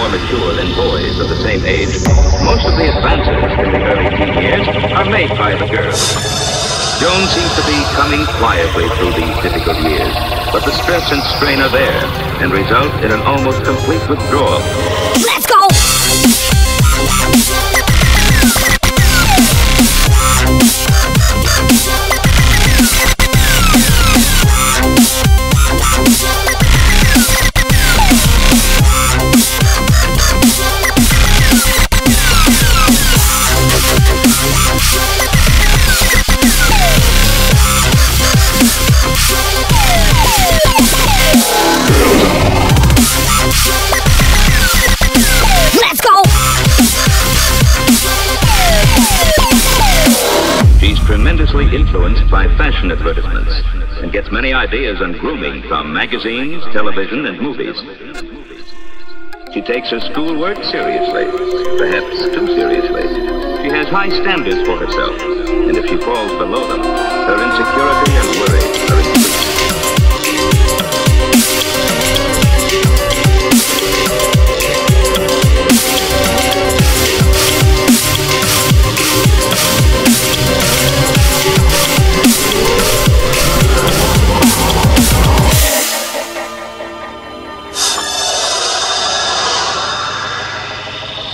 more mature than boys of the same age, most of the advances in the early teen years are made by the girls. Joan seems to be coming quietly through these difficult years, but the stress and strain are there and result in an almost complete withdrawal. Influenced by fashion advertisements and gets many ideas on grooming from magazines, television, and movies. She takes her schoolwork seriously, perhaps too seriously. She has high standards for herself, and if she falls below them, her insecurity and worry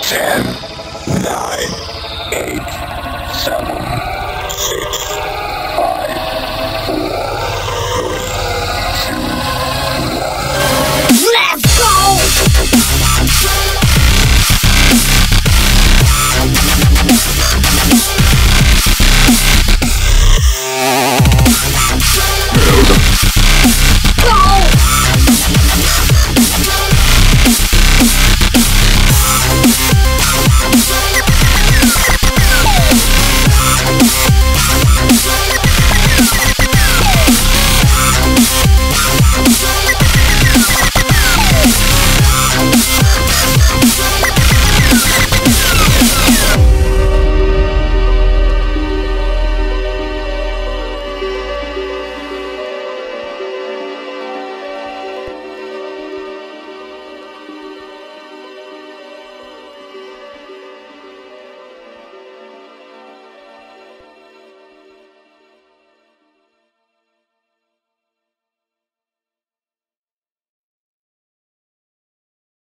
Ten, nine, eight, seven, six.